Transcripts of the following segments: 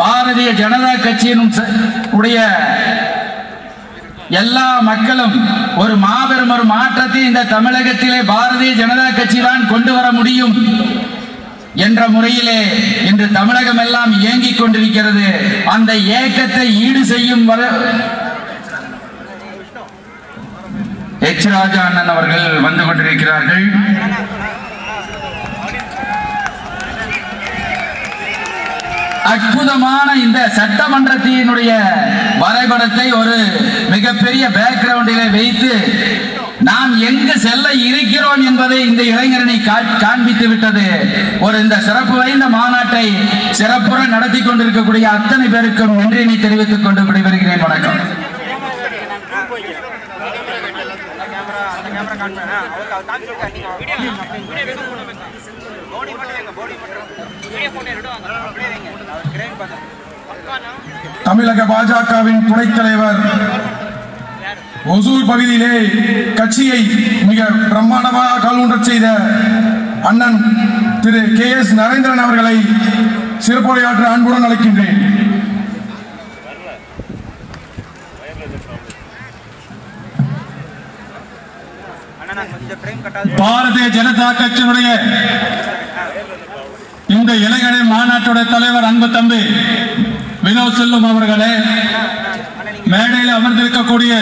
பாரதிய ஜனதா கட்சியின் உடைய எல்லா மக்களும் ஒரு மாபெரும் ஒரு மாற்றத்தை இந்த தமிழகத்திலே பாரதிய ஜனதா கட்சி தான் கொண்டு வர முடியும் என்ற முறையிலே இன்று தமிழகம் எல்லாம் இயங்கிக் கொண்டிருக்கிறது. அந்த ஏக்கத்தை ஈடு செய்யும் வர எச் ராஜா அண்ணன் அவர்கள் வந்து கொண்டிருக்கிறார்கள். அற்புதமான இந்த சட்டமன்றத்தினுடைய வரைபடத்தை ஒரு மிகப்பெரிய பேக்ரவுண்டிலே வைத்து நாம் எங்கு செல்ல இருக்கிறோம் என்பதை இந்த இளைஞரணி காண்பித்து விட்டது. ஒரு இந்த சிறப்பு வாய்ந்த மாநாட்டை சிறப்புற நடத்தி கொண்டிருக்கக்கூடிய அத்தனை பேருக்கும் நன்றியினை தெரிவித்துக் கொண்டு விடைபெறுகிறேன். வணக்கம். தமிழக பாஜகவின் துணைத் தலைவர் ஒசூர் பகுதியிலே கட்சியை மிக பிரம்மாண்டமாக காலூன்றச் செய்த அண்ணன் திரு கே எஸ் நரேந்திரன் அவர்களை சிறப்புரையாற்ற அன்புடன் அழைக்கின்றேன். பாரதிய ஜனதா கட்சியினுடைய இந்த இளைஞரை மாநாட்டுடைய தலைவர் அன்பு தம்பி வினோத் செல்லும் அவர்களே மேடையில் அமர்ந்திருக்கக்கூடிய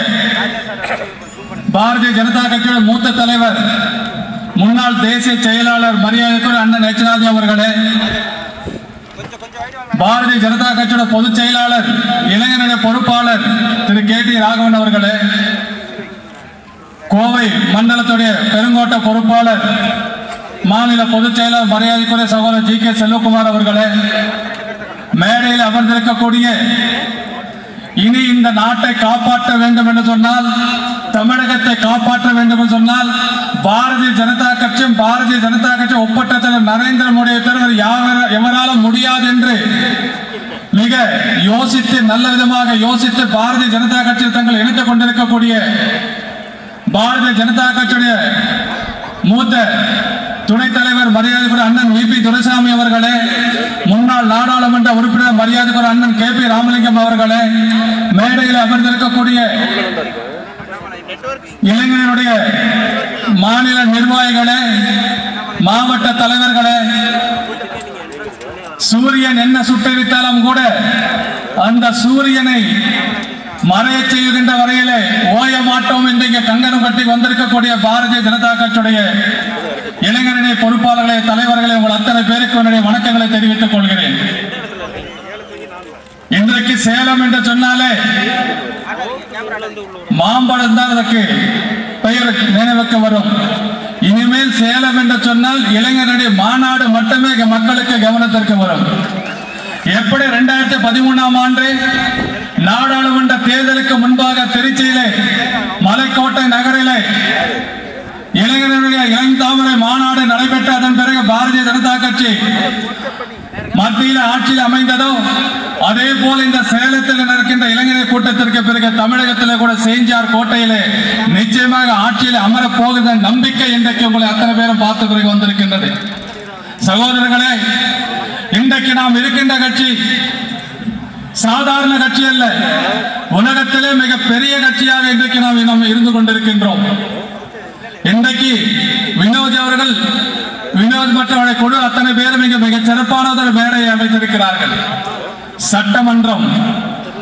பாரதிய ஜனதா கட்சியோட மூத்த தலைவர் முன்னாள் தேசிய செயலாளர் மரியாதைக்குரிய அண்ணன் எச்ராஜ் அவர்களே பாரதிய ஜனதா கட்சியோட பொதுச் செயலாளர் இளைஞருடைய பொறுப்பாளர் திரு கே டி ராகவன் அவர்களே கோவை மண்டலத்துடைய பெருங்கோட்ட பொறுப்பாளர் மாநில பொதுச் செயலர் மரியாதைக்குரிய சகோதரர் ஜி கே செல்வகுமார் அவர்களே மேடையில் அமர்ந்திருக்கக்கூடிய இனி இந்த நாட்டை காப்பாற்ற வேண்டும் என்று சொன்னால் தமிழகத்தை காப்பாற்ற வேண்டும் என்று சொன்னால் பாரதிய ஜனதா கட்சியும் பாரதிய ஜனதா கட்சி ஒப்பற்ற தலைவர் நரேந்திர மோடியை தவிர யாவர- எவராலும் முடியாது என்று மிக யோசித்து நல்ல விதமாக யோசித்து பாரதிய ஜனதா கட்சியில் தங்கள் இணைத்துக் கொண்டிருக்கக்கூடிய பாரதிய ஜனதா கட்சியுடைய மூத்த துணைத் தலைவர் மரியாதைக்குரிய அண்ணன் வி பி துரைசாமி அவர்களே முன்னாள் நாடாளுமன்ற உறுப்பினர் மரியாதைக்குரிய அண்ணன் கே பி ராமலிங்கம் அவர்களே மேடையில் அமர்ந்திருக்கக்கூடிய இளைஞர்களுடைய மாநில நிர்வாகிகளே மாவட்ட தலைவர்களே சூரியன் என்ன சுட்டரித்தாலும் கூட அந்த சூரியனை மறைய செய்கின்ற வரையிலே ஓய மாட்டோம் என்று இங்கே கங்கணம் கட்டி வந்திருக்கக்கூடிய பாரதிய ஜனதா கட்சியுடைய இளைஞரணி பொறுப்பாளர்களே தலைவர்களே உங்கள் அத்தனை பேருக்கு என்னுடைய வணக்கங்களை தெரிவித்துக் கொள்கிறேன். இன்றைக்கு சேலம் என்று சொன்னாலே மாம்பழம் தான் அதற்கு பெயர் நினைவுக்கு வரும். இனிமேல் சேலம் என்று சொன்னால் இளைஞருடைய மாநாடு மட்டுமே மக்களுக்கு கவனத்திற்கு வரும். எப்படி இரண்டாயிரத்தி பதிமூணாம் ஆண்டு நாடாளுமன்ற தேர்தலுக்கு முன்பாக திருச்சியிலே மலைக்கோட்டை நகரிலே இளைஞர்களுடைய இளந்தாமரை மாநாடு நடைபெற்ற அதன் பிறகு பாரதிய ஜனதா கட்சி மத்தியில் ஆட்சியில் அமைந்ததோ அதே போல இந்த சேலத்தில் நடக்கின்ற இளைஞர் கூட்டத்திற்கு பிறகு தமிழகத்தில் கூட செஞ்சார் கோட்டையிலே நிச்சயமாக ஆட்சியில் அமரப் போகிற நம்பிக்கை இன்றைக்கு உங்களை அத்தனை பேரும் பார்த்த பிறகு வந்திருக்கின்றது. சகோதரர்களே இன்றைக்கு நாம் இருக்கின்ற கட்சி சாதாரண கட்சி அல்ல. உலகத்திலே மிக பெரிய கட்சியாக இன்றைக்கு நாம் நாம் இருந்து கொண்டிருக்கின்றோம். இன்றைக்கு வினோத் அவர்கள் வினோத் மற்றும் அவருடைய குழு அத்தனை பேரும் இங்கு மிக சிறப்பானதொரு மேடையை அமைத்திருக்கிறார்கள். சட்டமன்றம்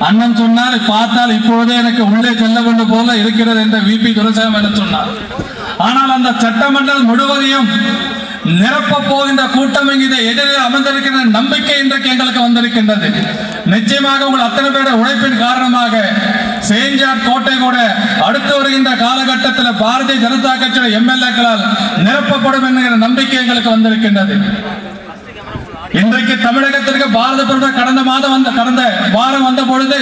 அண்ணன் சொன்னால் பார்த்தால் இப்பொழுதே எனக்கு உள்ளே செல்ல வேண்டும் போல இருக்கிறது என்ற விபி துரைசாமி என்று சொன்னார். ஆனால் அந்த சட்டமன்றம் முழுவதையும் நிரப்ப போகின்ற கூட்டம் இங்கே எதிரில் அமர்ந்திருக்கின்ற நம்பிக்கை இன்றைக்கு எங்களுக்கு வந்திருக்கின்றது. நிச்சயமாக உங்கள் அத்தனை பேருடைய உழைப்பின் காரணமாக சேஞ்சாட் கோட்டை கூட அடுத்து வருகின்ற காலகட்டத்தில் பாரதிய ஜனதா கட்சியுடைய எம்எல்ஏக்களால் நிரப்பப்படும் என்கிற நம்பிக்கை எங்களுக்கு வந்திருக்கின்றது. இன்றைக்கு தமிழகத்திற்கு பாரத பிரதமர் கடந்த மாதம் வந்த கடந்த வாரம் வந்த பொழுது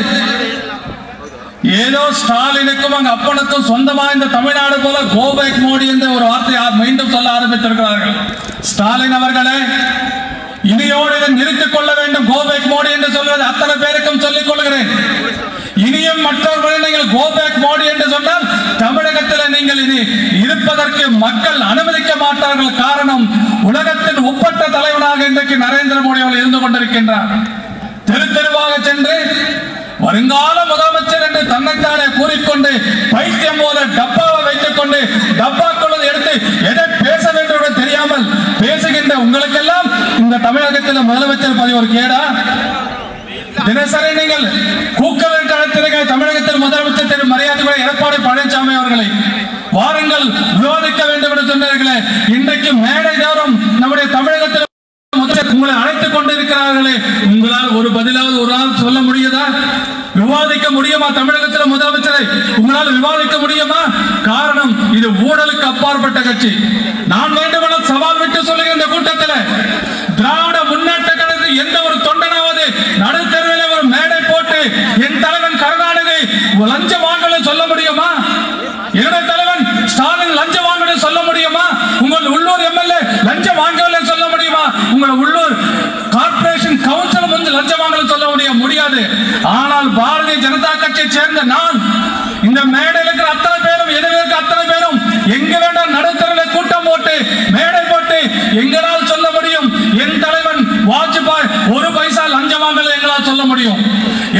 ஏதோ ஸ்டாலினுக்கும் அங்க அப்பனுக்கும் சொந்தமா இந்த தமிழ்நாடு போல கோபேக் மோடி என்ற ஒரு வார்த்தையை மீண்டும் சொல்ல ஆரம்பித்திருக்கிறார்கள். ஸ்டாலின் அவர்களே இனியோடு நிறுத்திக் கொள்ள வேண்டும். கோபேக் மோடி என்று சொல்வது அத்தனை பேருக்கும் சொல்லிக் கொள்கிறேன். இனியும் மற்றவர்களை நீங்கள் கோபேக் மோடி என்று சொன்னால் தமிழகத்தில் நீங்கள் இனி இருப்பதற்கு மக்கள் அனுமதிக்க மாட்டார்கள். காரணம் உலகத்தின் ஒப்பற்ற தலைவனாக இன்றைக்கு நரேந்திர மோடி அவர்கள் இருந்து கொண்டிருக்கின்றார். தெரு தெருவாக சென்று வருங்கால முதலமைச்சர் என்று தன்னைத்தானே கூறிக்கொண்டு பைத்தியம் போல டப்பாவை வைத்துக் கொண்டு டப்பாக்குள்ளது எடுத்து எதை பேச வேண்டும் என்று தெரியாமல் பேசுகின்ற உங்களுக்கெல்லாம் இந்த தமிழகத்தில் முதலமைச்சர் பதவி ஒரு கேடா? தினசரி நீங்கள் கூக்கல் என்று தமிழகத்தில் முதலமைச்சர் திரு. மரியாதை எடப்பாடி பழனிசாமி அவர்களை வாருங்கள் விவாதிக்க வேண்டும் என்று சொன்னார்களே. இன்றைக்கு மேடை தோறும் நம்முடைய தமிழகத்தில் உங்களை அழைத்துக் கொண்டிருக்கிறார்களே. உங்களால் ஒரு பதிலாவது ஒரு நாள் சொல்ல முடியுதா? விவாதிக்க முடியுமா? தமிழகத்தில் முதலமைச்சரை உங்களால் விவாதிக்க முடியுமா? காரணம் இது ஊழலுக்கு அப்பாற்பட்ட கட்சி. நான் வேண்டும் சவால் விட்டு சொல்லுகிற இந்த கூட்டத்தில் திராவிட முன்னேற்ற கழகத்தில் எந்த ஒரு தொண்டனாவது நடுத்தருவில் ஒரு மேடை போட்டு என் தலைவன் கருணாநிதி லஞ்சம் வாங்கல சொல்ல முடியுமா என்னுடைய தலைவன் ஸ்டாலின் லஞ்சம் வாங்கல சொல்ல முடியுமா உங்கள் உள்ளூர் எம்எல்ஏ லஞ்சம் வாங்கவில்லை சொல்ல முடியுமா உங்கள் உள்ளூர் கார்ப்பரேஷன் கவுன்சில் வந்து லஞ்சம் வாங்கல சொல்ல முடிய ஆனால் பாரதிய ஜனதா கட்சியை சேர்ந்த நான் இந்த மேடையில் இருக்கிற அத்தனை பேரும் எதிர்க்க அத்தனை பேரும் எங்க வேண்டாம் நடுத்தரில் கூட்டம் போட்டு மேடை போட்டு எங்களால் சொல்ல முடியும். என் தலைவன் வாஜ்பாய் ஒரு பைசா லஞ்சம் வாங்கல எங்களால் சொல்ல முடியும்.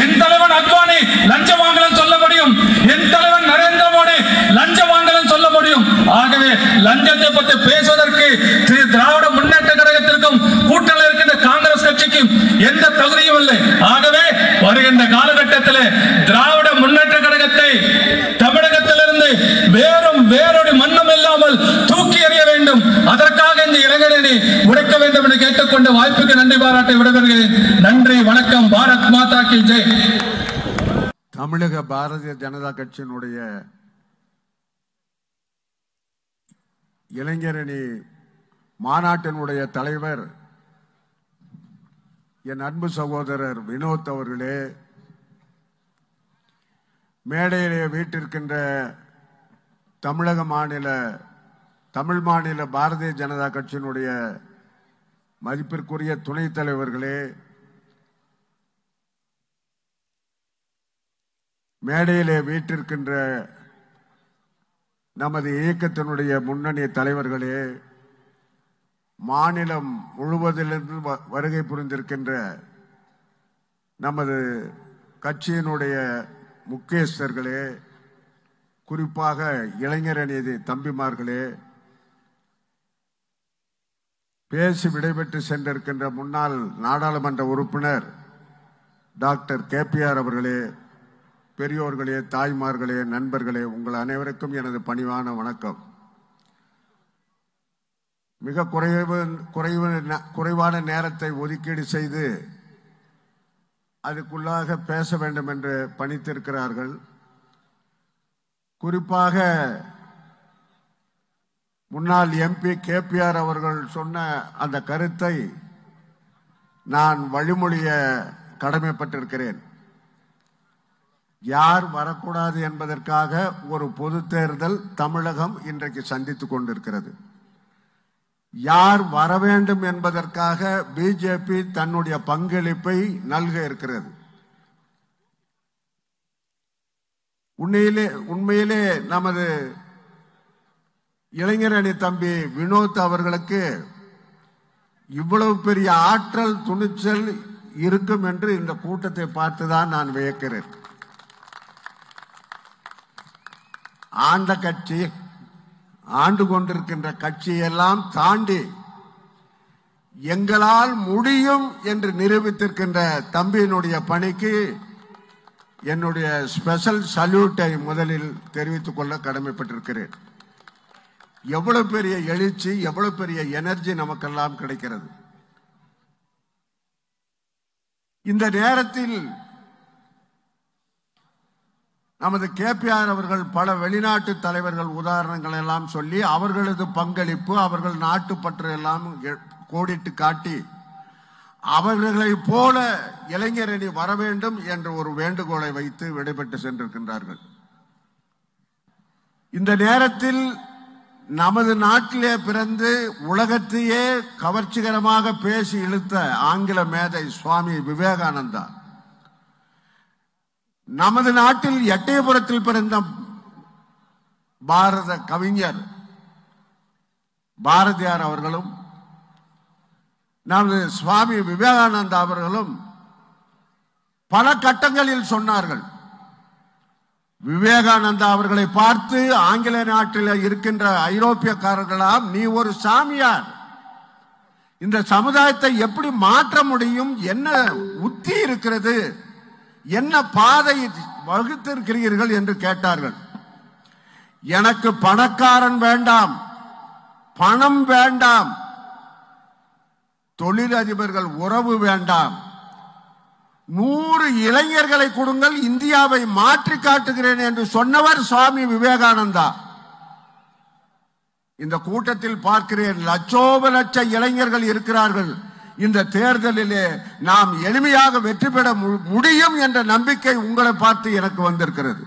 என் தலைவன் அத்வானி லஞ்சம் வாங்கல சொல்ல முடியும். என் தலைவன் நரேந்திர மோடி லஞ்சம் வாங்கல சொல்ல முடியும். ஆகவே லஞ்சத்தை பற்றி பேசுவதற்கு திரு திராவிட முன்னேற்ற கழகத்திற்கும் கூட்டணி இருக்கின்ற காங்கிரஸ் கட்சிக்கும் எந்த தகுதியும் இல்லை ஆகவே வருகின்ற காலகட்டத்தில் திராவிட முன்னேற்ற கழகத்தை தமிழகத்திலிருந்து வேறும் வேறொரு மண்ணும் இல்லாமல் தூக்கி எறிய வேண்டும் அதற்காக இந்த இளைஞரணி உடைக்க வேண்டும் என்று கேட்டுக்கொண்ட வாய்ப்புக்கு நன்றி பாராட்டை விடைபெறுகிறேன். நன்றி வணக்கம். பாரத் மாதா கி ஜெய். தமிழக பாரதிய ஜனதா கட்சியினுடைய இளைஞரணி மாநாட்டினுடைய தலைவர் என் அன்பு சகோதரர் வினோத் அவர்களே மேடையிலே வீட்டிருக்கின்ற தமிழக மாநில தமிழ் மாநில பாரதிய ஜனதா கட்சியினுடைய மதிப்பிற்குரிய துணைத் தலைவர்களே மேடையிலே வீட்டிருக்கின்ற நமது இயக்கத்தினுடைய முன்னணி தலைவர்களே மாநிலம் முழுவதிலிருந்து வ- வருகை புரிந்திருக்கின்ற நமது கட்சியினுடைய முக்கியஸ்தர்களே குறிப்பாக இளைஞரணி தம்பிமார்களே பேசி விடைபெற்று சென்றிருக்கின்ற முன்னாள் நாடாளுமன்ற உறுப்பினர் டாக்டர் கேபிஆர் அவர்களே பெரியோர்களே தாய்மார்களே நண்பர்களே உங்கள் அனைவருக்கும் எனது பணிவான வணக்கம். மிக குறைவு குறைவு ந- குறைவான நேரத்தை ஒதுக்கீடு செய்து அதுக்குள்ளாக பேச வேண்டும் என்று பணித்திருக்கிறார்கள். குறிப்பாக முன்னாள் எம்பி கேபிஆர் அவர்கள் சொன்ன அந்த கருத்தை நான் வழிமொழிய கடமைப்பட்டிருக்கிறேன். யார் வரக்கூடாது என்பதற்காக ஒரு பொது தேர்தல் தமிழகம் இன்றைக்கு சந்தித்துக் கொண்டிருக்கிறது. யார் வர வேண்டும் என்பதற்காக பிஜேபி தன்னுடைய பங்களிப்பை நல்க இருக்கிறது. உண்மையிலே உண்மையிலே நமது இளைஞர் அணி தம்பி வினோத் அவர்களுக்கு இவ்வளவு பெரிய ஆற்றல் துணிச்சல் இருக்கும் என்று இந்த கூட்டத்தை பார்த்துதான் நான் வியக்கிறேன். ஆண்ட கட்சி ஆண்டு கொண்டிருக்கின்ற கட்சியெல்லாம் தாண்டி எங்களால் முடியும் என்று நிரூபித்திருக்கின்ற தம்பியினுடைய பணிக்கு என்னுடைய ஸ்பெஷல் சல்யூட்டை முதலில் தெரிவித்துக் கொள்ள கடமைப்பட்டிருக்கிறேன். எவ்வளவு பெரிய எழுச்சி எவ்வளவு பெரிய எனர்ஜி நமக்கெல்லாம் கிடைக்கிறது. இந்த நேரத்தில் நமது கேபிஆர் அவர்கள் பல வெளிநாட்டு தலைவர்கள் உதாரணங்கள் எல்லாம் சொல்லி அவர்களது பங்களிப்பு அவர்கள் நாட்டுப்பற்று எல்லாம் கோடிட்டு காட்டி அவர்களை போல இளைஞரணி வர வேண்டும் என்ற ஒரு வேண்டுகோளை வைத்து விடைபெற்று சென்றிருக்கின்றார்கள். இந்த நேரத்தில் நமது நாட்டிலே பிறந்து உலகத்தையே கவர்ச்சிகரமாக பேசி இழுத்த ஆங்கில மேதை சுவாமி விவேகானந்தா. நமது நாட்டில் எட்டயபுரத்தில் பிறந்த பாரத கவிஞர் பாரதியார் அவர்களும் நமது சுவாமி விவேகானந்தா அவர்களும் பல கட்டங்களில் சொன்னார்கள். விவேகானந்தா அவர்களை பார்த்து ஆங்கில நாட்டில் இருக்கின்ற ஐரோப்பியக்காரர்களாம் நீ ஒரு சாமியார். இந்த சமுதாயத்தை எப்படி மாற்ற முடியும்? என்ன உத்தி இருக்கிறது? என்ன பாதை வகுத்திருக்கிறீர்கள்? என்று கேட்டார்கள். எனக்கு பணக்காரன் வேண்டாம். பணம் வேண்டாம். தொழிலதிபர்கள் உறவு வேண்டாம். நூறு இளைஞர்களை கொடுங்கள் இந்தியாவை மாற்றி காட்டுகிறேன் என்று சொன்னவர் சுவாமி விவேகானந்தா. இந்த கூட்டத்தில் பார்க்கிறேன் லட்சோப லட்ச இளைஞர்கள் இருக்கிறார்கள். இந்த தேர்தலிலே நாம் எளிமையாக வெற்றி பெற மு- முடியும் என்ற நம்பிக்கை உங்களை பார்த்து எனக்கு வந்திருக்கிறது.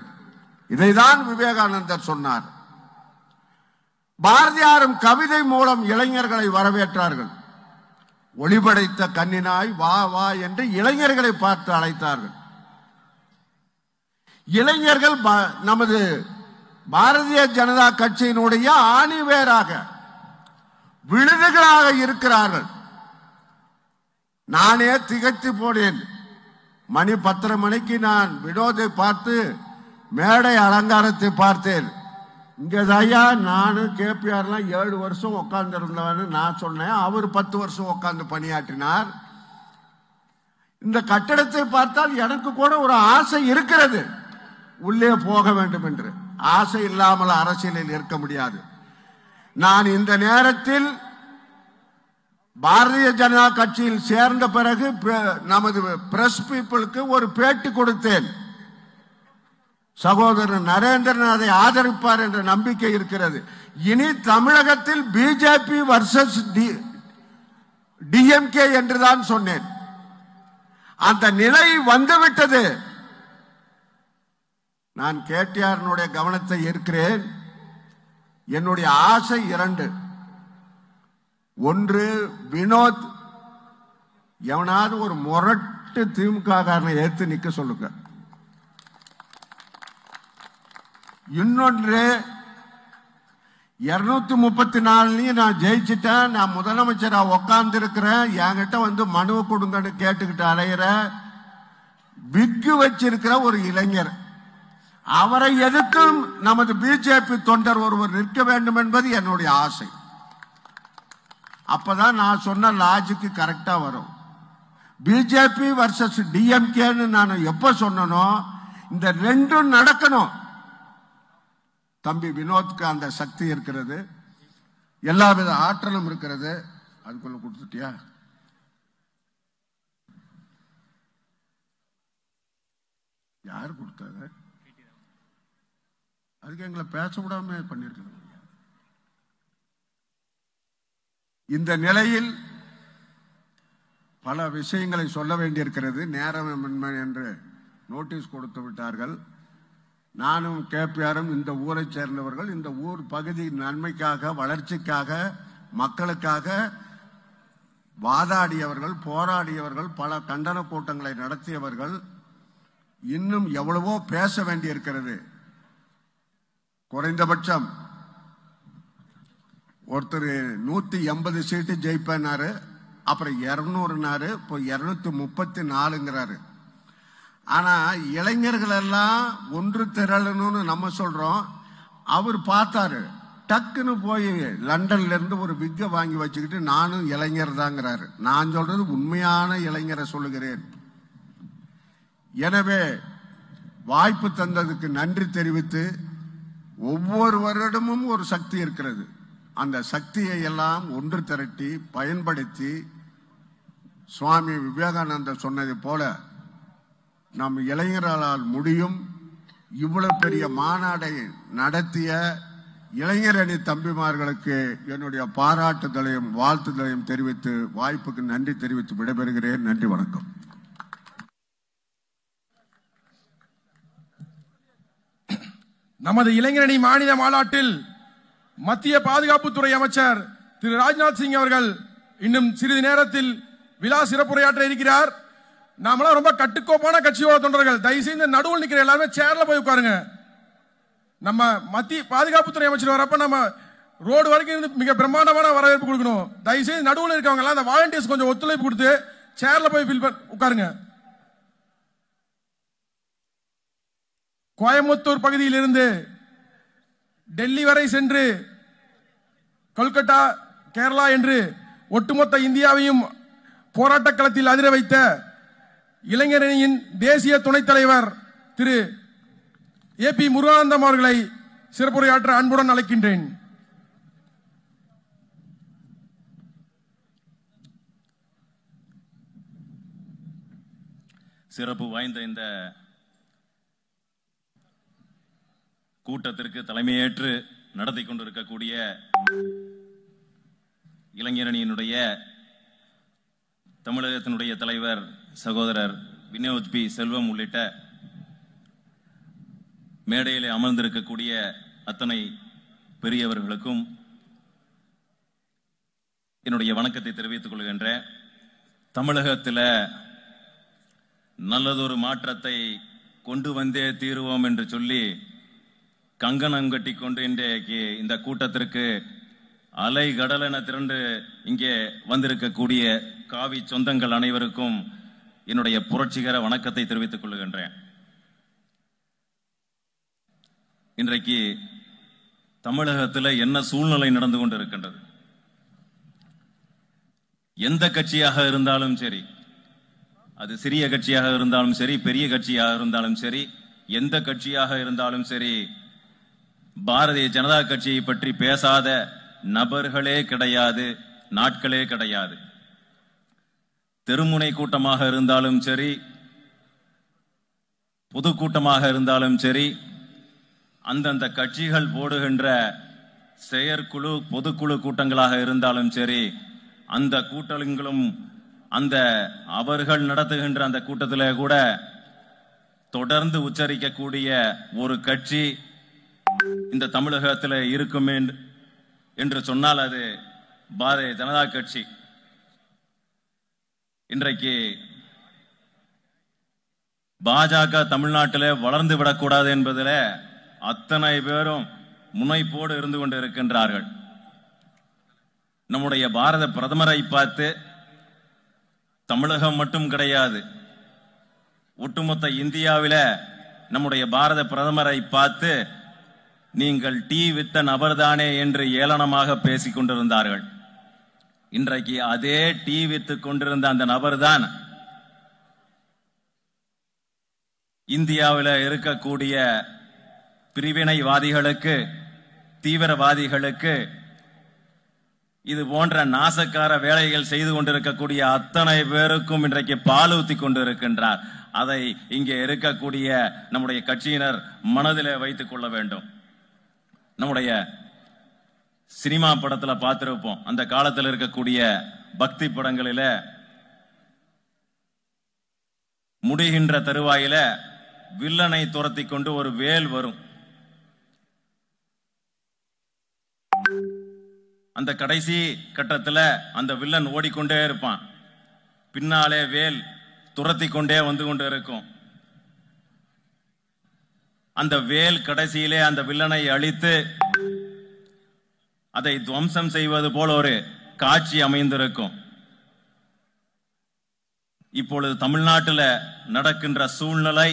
இதைதான் விவேகானந்தர் சொன்னார். பாரதியாரும் கவிதை மூலம் இளைஞர்களை வரவேற்றார்கள். ஒளிபடைத்த கண்ணினாய் வா வா என்று இளைஞர்களை பார்த்து அழைத்தார்கள். இளைஞர்கள் ப- நமது பாரதிய ஜனதா கட்சியினுடைய ஆணிவேராக விழுதுகளாக இருக்கிறார்கள். நானே திகைத்து போனேன். மணி பத்தரை மணிக்கு நான் வினோதை பார்த்து மேடை அலங்காரத்தை பார்த்தேன். இங்க ஐயா நானும் கேபிஆர்லாம் ஏழு வருஷம் உட்கார்ந்து இருந்தவன்னு நான் சொன்னேன். அவர் பத்து வருஷம் உட்கார்ந்து பணியாற்றினார். இந்த கட்டடத்தை பார்த்தால் எனக்கு கூட ஒரு ஆசை இருக்கிறது. உள்ளே போக வேண்டும் என்று. ஆசை இல்லாமல் அரசியலில் இருக்க முடியாது. நான் இந்த நேரத்தில் பாரதிய ஜனதா கட்சியில் சேர்ந்த பிறகு நமது பிரஸ் பீப்புளுக்கு ஒரு பேட்டி கொடுத்தேன். சகோதரர் நரேந்திரன் அதை ஆதரிப்பார் என்ற நம்பிக்கை இருக்கிறது. இனி தமிழகத்தில் பிஜேபி வர்சஸ் டிஎம்கே என்றுதான் சொன்னேன். அந்த நிலை வந்துவிட்டது. நான் கேடிஆரினுடைய கவனத்தை ஏற்கிறேன் என்னுடைய ஆசை இரண்டு. ஒன்று வினோத் எவனாவது ஒரு முரட்டு திமுக காரனை ஏற்று நிக்க சொல்லுங்க. இன்னொன்று இருநூத்தி முப்பத்தி நாலுலயும் நான் ஜெயிச்சுட்டேன். நான் முதலமைச்சரா உக்காந்து இருக்கிறேன் என்கிட்ட வந்து மனுவை கொடுங்கன்னு கேட்டுக்கிட்டு அலையிற விக்கு வச்சிருக்கிற ஒரு இளைஞர். அவரை எதிர்த்தும் நமது பிஜேபி தொண்டர் ஒருவர் நிற்க வேண்டும் என்பது என்னுடைய ஆசை. அப்பதான் நான் சொன்ன லாஜிக்கு கரெக்டா வரும். பிஜேபி வர்சஸ் டிஎம்கேன்னு நான் எப்ப சொன்னனோ இந்த ரெண்டும் நடக்கணும். தம்பி வினோத்க்கு அந்த சக்தி இருக்கிறது. எல்லா வித ஆற்றலும் இருக்கிறது. அதுக்குள்ள கொடுத்துட்டியா? யார் கொடுத்தது? அதுக்கு எங்களை பேச விடாம பண்ணிருக்கிறது இந்த நிலையில் பல விஷயங்களை சொல்ல வேண்டியிருக்கிறது. நேரம் என்று நோட்டீஸ் கொடுத்து விட்டார்கள். நானும் கேபிஆரும் இந்த ஊரை சேர்ந்தவர்கள் இந்த ஊர் பகுதி நன்மைக்காக வளர்ச்சிக்காக மக்களுக்காக வாதாடியவர்கள் போராடியவர்கள் பல கண்டன கூட்டங்களை நடத்தியவர்கள் இன்னும் எவ்வளவோ பேச வேண்டியிருக்கிறது. குறைந்தபட்சம் ஒருத்தர் நூத்தி எண்பது சீட்டு ஜெயிப்பேனாரு அப்புறம் இருநூறுனாரு இப்போ இருநூத்தி முப்பத்தி நாலுங்கிறாரு. ஆனா இளைஞர்கள் எல்லாம் ஒன்று திரளணும்னு நம்ம சொல்றோம். அவர் பார்த்தாரு டக்குன்னு போய் லண்டன்ல இருந்து ஒரு விக்க வாங்கி வச்சுக்கிட்டு நானும் இளைஞர் தாங்கிறாரு. நான் சொல்றது உண்மையான இளைஞரை சொல்லுகிறேன். எனவே வாய்ப்பு தந்ததுக்கு நன்றி தெரிவித்து ஒவ்வொரு வருடமும் ஒரு சக்தி இருக்கிறது. அந்த சக்தியை எல்லாம் ஒன்று திரட்டி பயன்படுத்தி சுவாமி விவேகானந்தர் சொன்னது போல நம் இளைஞர்களால் முடியும். இவ்வளவு பெரிய மாநாடை நடத்திய இளைஞரணி தம்பிமார்களுக்கு என்னுடைய பாராட்டுதலையும் வாழ்த்துதலையும் தெரிவித்து வாய்ப்புக்கு நன்றி தெரிவித்து விடைபெறுகிறேன். நன்றி வணக்கம். நமது இளைஞரணி மாநில மாநாட்டில் மத்திய பாதுகாப்புத்துறை அமைச்சர் திரு ராஜ்நாத் சிங் அவர்கள் இன்னும் சிறிது நேரத்தில் விழா சிறப்புரையாற்ற இருக்கிறார். நாமெல்லாம் ரொம்ப கட்டுக்கோப்பான கட்சியோட தொண்டர்கள். தயவு செய்து நடுவில் நிற்கிற எல்லாருமே சேர்ல போய் உட்காருங்க. நம்ம மத்திய பாதுகாப்புத்துறை அமைச்சர் வரப்ப நம்ம ரோடு வரைக்கும் இருந்து மிக பிரம்மாண்டமான வரவேற்பு கொடுக்கணும். தயவு செய்து நடுவில் இருக்கவங்க எல்லாம் அந்த வாலண்டியர்ஸ் கொஞ்சம் ஒத்துழைப்பு கொடுத்து சேர்ல போய் ஃபில் உட்காருங்க. கோயம்புத்தூர் பகுதியிலிருந்து டெல்லி வரை சென்று கொல்கட்டா கேரளா என்று ஒட்டுமொத்த இந்தியாவையும் போராட்டக் களத்தில் அதிர வைத்த இளைஞரணியின் தேசிய துணைத் தலைவர் திரு ஏ பி முருகானந்தம் அவர்களை சிறப்புரையாற்ற அன்புடன் அழைக்கின்றேன். சிறப்பு வாய்ந்த இந்த கூட்டத்திற்கு தலைமையேற்று நடத்தி கொண்டிருக்கக்கூடிய இளைஞரணியினுடைய தமிழகத்தினுடைய தலைவர் சகோதரர் வினோத் பி. செல்வம் உள்ளிட்ட மேடையிலே அமர்ந்திருக்கக்கூடிய அத்தனை பெரியவர்களுக்கும் என்னுடைய வணக்கத்தை தெரிவித்துக் கொள்கின்றேன். தமிழகத்தில் நல்லதொரு மாற்றத்தை கொண்டு வந்தே தீருவோம் என்று சொல்லி கங்கணம் கட்டி கொண்டு இன்றைக்கு இந்த கூட்டத்திற்கு அலை கடலென திரண்டு இங்கே வந்திருக்கக்கூடிய காவி சொந்தங்கள் அனைவருக்கும் என்னுடைய புரட்சிகர வணக்கத்தை தெரிவித்துக் கொள்கின்றேன் இன்றைக்கு தமிழகத்தில் என்ன சூழ்நிலை நடந்து கொண்டிருக்கின்றது? எந்த கட்சியாக இருந்தாலும் சரி அது சிறிய கட்சியாக இருந்தாலும் சரி பெரிய கட்சியாக இருந்தாலும் சரி எந்த கட்சியாக இருந்தாலும் சரி பாரதிய ஜனதா கட்சியை பற்றி பேசாத நபர்களே கிடையாது நாட்களே கிடையாது. தெருமுனை கூட்டமாக இருந்தாலும் சரி பொதுக்கூட்டமாக இருந்தாலும் சரி அந்தந்த கட்சிகள் போடுகின்ற செயற்குழு பொதுக்குழு கூட்டங்களாக இருந்தாலும் சரி அந்த கூட்டங்களும் அந்த அவர்கள் நடத்துகின்ற அந்த கூட்டத்தில் கூட தொடர்ந்து உச்சரிக்கக்கூடிய ஒரு கட்சி இந்த தமிழகத்தில் இருக்கும் என்று- என்று சொன்னால் அது பாரதிய ஜனதா கட்சி. இன்றைக்கு பாஜக தமிழ்நாட்டில் வளர்ந்து விடக்கூடாது என்பதில் அத்தனை பேரும் முனைப்போடு இருந்து கொண்டு இருக்கின்றார்கள் நம்முடைய பாரத பிரதமரை பார்த்து தமிழகம் மட்டும் கிடையாது ஒட்டுமொத்த இந்தியாவில் நம்முடைய பாரத பிரதமரை பார்த்து நீங்கள் டீ வித்த நபர்தானே என்று ஏளனமாக பேசிக் கொண்டிருந்தார்கள். இன்றைக்கு அதே டீ வித்து கொண்டிருந்த அந்த நபர் தான் இந்தியாவில் இருக்கக்கூடிய பிரிவினைவாதிகளுக்கு தீவிரவாதிகளுக்கு இது போன்ற நாசக்கார வேலைகள் செய்து கொண்டிருக்கக்கூடிய அத்தனை பேருக்கும் இன்றைக்கு பாலூத்தி கொண்டிருக்கின்றார். அதை இங்கே இருக்கக்கூடிய நம்முடைய கட்சியினர் மனதில் வைத்துக் கொள்ள வேண்டும். நம்முடைய சினிமா படத்துல பார்த்திருப்போம். அந்த காலத்தில் இருக்கக்கூடிய பக்தி படங்களில முடிகின்ற தருவாயில வில்லனை துரத்தி கொண்டு ஒரு வேல் வரும். அந்த கடைசி கட்டத்துல அந்த வில்லன் ஓடிக்கொண்டே இருப்பான். பின்னாலே வேல் துரத்தி கொண்டே வந்து கொண்டு இருக்கும். அந்த வேல் கடைசியிலே அந்த வில்லனை அழித்து அதை துவம்சம் செய்வது போல ஒரு காட்சி அமைந்திருக்கும். இப்பொழுது தமிழ்நாட்டில் நடக்கின்ற சூழ்நிலை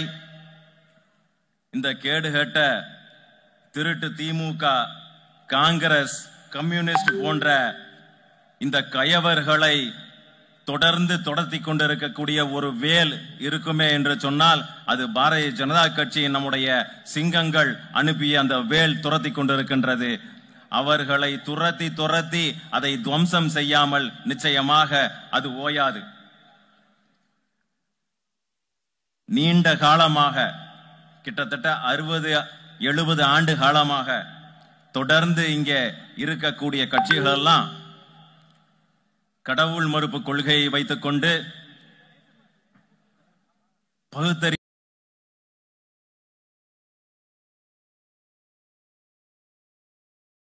இந்த கேடுகட்ட திருட்டு திமுக காங்கிரஸ் கம்யூனிஸ்ட் போன்ற இந்த கயவர்களை தொடர்ந்து தொடர்த்தி கொண்டிருக்கக்கூடிய ஒரு வேல் இருக்குமே என்று சொன்னால் அது பாரதிய ஜனதா கட்சியின் நம்முடைய சிங்கங்கள் அனுப்பிய அந்த வேல் துரத்தி கொண்டிருக்கின்றது. அவர்களை துரத்தி துரத்தி அதை துவம்சம் செய்யாமல் நிச்சயமாக அது ஓயாது. நீண்ட காலமாக கிட்டத்தட்ட அறுபது எழுபது ஆண்டு காலமாக தொடர்ந்து இங்கே இருக்கக்கூடிய கட்சிகள் எல்லாம் கடவுள் மறுப்பு கொள்கையை வைத்துக்கொண்டு பகுத்தறி